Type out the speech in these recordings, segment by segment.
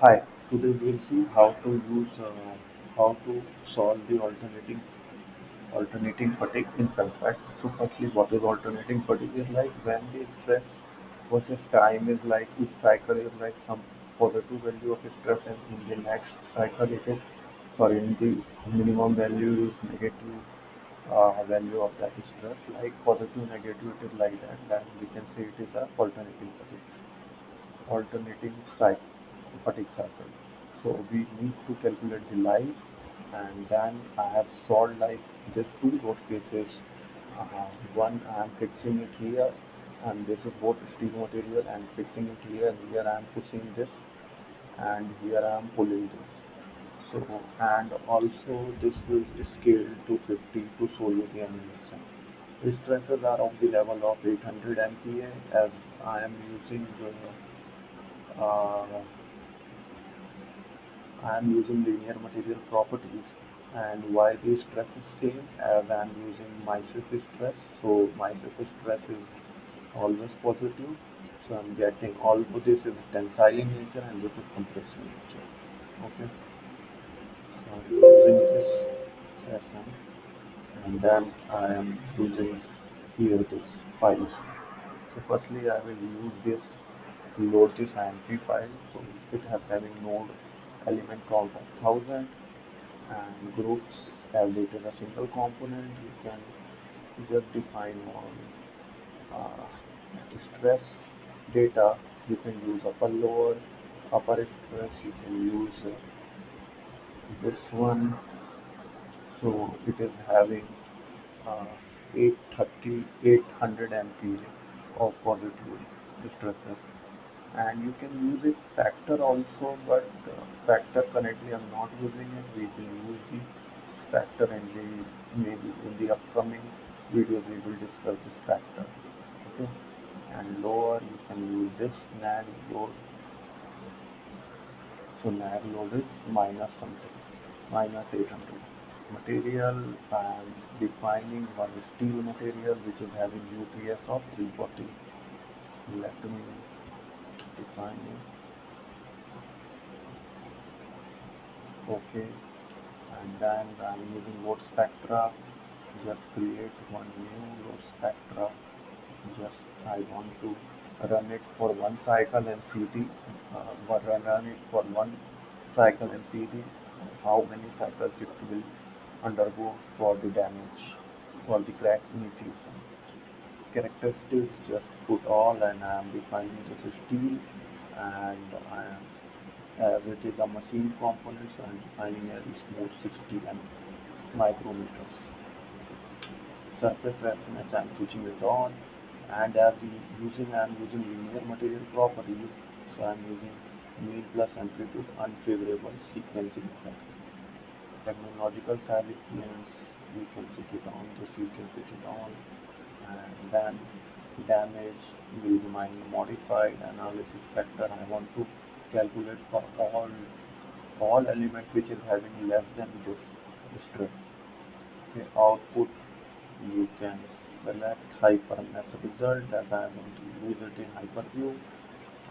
Hi, today we'll see how to use uh, how to solve the alternating alternating fatigue in Sunset. So firstly, what is alternating fatigue is like when the stress versus time is like each cycle is like some positive value of stress and in the next cycle it is sorry in the minimum value is negative uh, value of that stress like positive negative it is like that then we can say it is a alternating fatigue. Alternating cycle fatigue cycle so we need to calculate the life and then I have solved like just two load cases. Uh, one I am fixing it here and this is both steel material and fixing it here here I am pushing this and here I am pulling this. So and also this will scale to 50 to show you the animation the stresses are of the level of 800 MPa as I am using uh, uh, I am using linear material properties and why the stress is same as I am using Mises stress so Mises stress is always positive. So I'm getting all of this is tensile in nature and this is compressive in nature. Okay. So I'm using this session and then I am using here this files. So firstly I will use this load this IMP file. So it has having node element called 1000 and groups as it is a single component you can just define on uh, stress data. You can use upper lower upper stress. You can use uh, this one. So it is having uh, 830 800 MPa of positive stresses and you can use it factor also but uh, factor currently I'm not using it. We will use the factor in the maybe in the upcoming videos we will discuss this factor. Okay? And lower you can use this nag load. So nag load is minus something minus 800 material I am defining one steel material which is having UTS of 340 let me define it okay. And then I'm using load spectra. Just create one new load spectra. Just I want to run it for one cycle and see uh, run it for one cycle and see how many cycles it will undergo for the damage for the crack initiation characteristics just put all and I am defining this steel and I am as it is a machine component so I am defining a smooth 60 micrometers. Surface roughness I am switching it on. And as using I am using linear material properties so I am using mean plus amplitude unfavorable sequencing effect. Technological significance we can switch it on this you can switch it on and then damage will be manually modified analysis factor. I want to calculate for all all elements which is having less than this stress. Okay output you can select hypermesh result as I want to use it in hyperview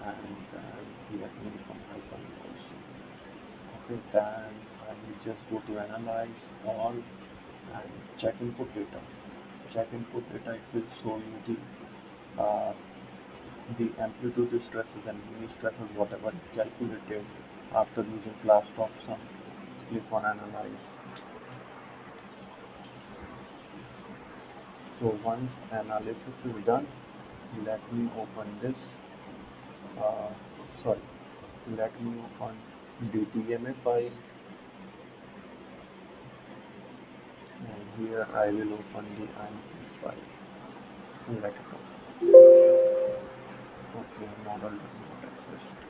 and uh, let me from hyperview also okay then I will just go to analyze all and check input data check input data it will show you the uh, the amplitude stresses and mini stresses whatever calculated after using class option click on analyze. So once analysis is done let me open this uh, sorry let me open DTMA file and here I will open the file let it open. Okay model does not exist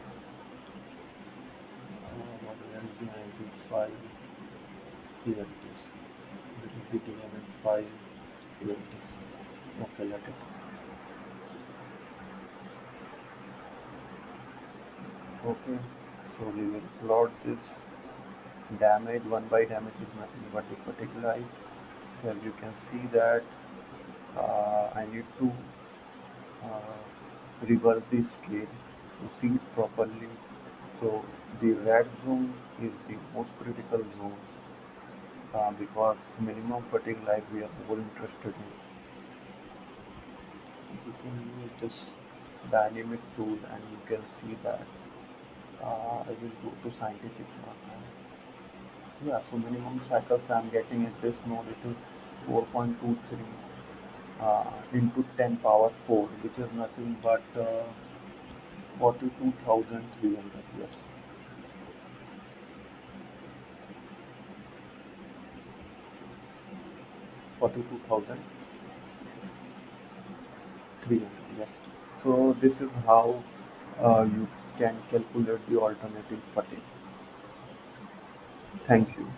is the file here it is. This is the DTMA file here it is. Okay let it. Okay so we will plot this. Damage one by damage is nothing but the fatigue life so you can see that uh, I need to uh, reverse the scale to see it properly so the red zone is the most critical zone uh, because minimum fatigue life we are more interested in you can use this dynamic tool and you can see that uh, I will go to scientific now. Yeah, so minimum cycles I'm getting is this node it is 4.23 uh, into 10 power 4 which is nothing but uh, 42,300 yes. Forty-two thousand three hundred. Yes. So this is how uh, you can calculate the alternating fatigue. Thank you.